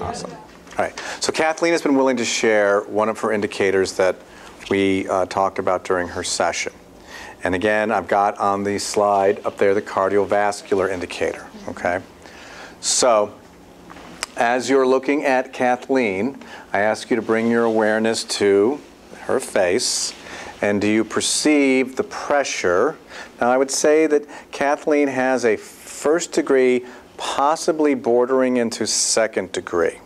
Awesome. All right. So Kathleen has been willing to share one of her indicators that we uh, talked about during her session. And again, I've got on the slide up there the cardiovascular indicator. Okay. So as you're looking at Kathleen, I ask you to bring your awareness to her face. And do you perceive the pressure? Now, I would say that Kathleen has a first degree, possibly bordering into second degree.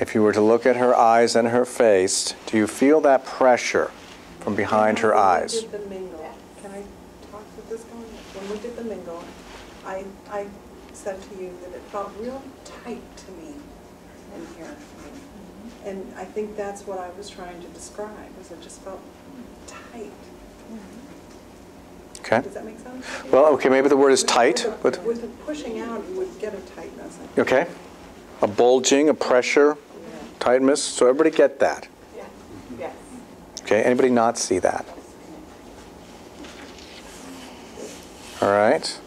If you were to look at her eyes and her face, do you feel that pressure from behind her eyes? Did the mingle, can I talk with this going? When we did the mingle, I, I said to you that it felt real tight to me in here. And I think that's what I was trying to describe, was it just felt tight. Okay. Does that make sense? Well, okay, maybe the word is tight, With the- but, With the pushing out, you would get a tightness. Okay? A bulging, a pressure, tightness, so everybody get that. Yes. Okay, anybody not see that? All right.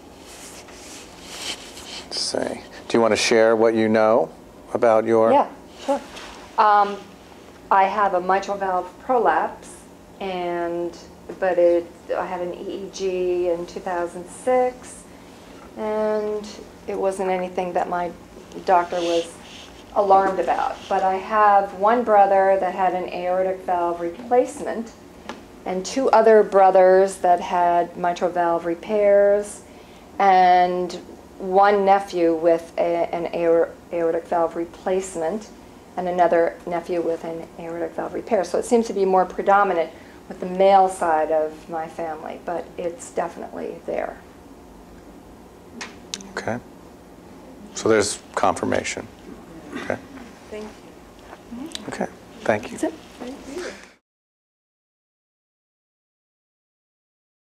Let's see. Do you want to share what you know about your? Yeah, sure. Um, I have a mitral valve prolapse, and but it I had an EEG in 2006, and it wasn't anything that my doctor was alarmed about. But I have one brother that had an aortic valve replacement, and two other brothers that had mitral valve repairs, and one nephew with a, an aor- aortic valve replacement, and another nephew with an aortic valve repair. So it seems to be more predominant with the male side of my family, but it's definitely there. Okay. So there's confirmation. Okay. Thank you. Okay. Thank you. That's it.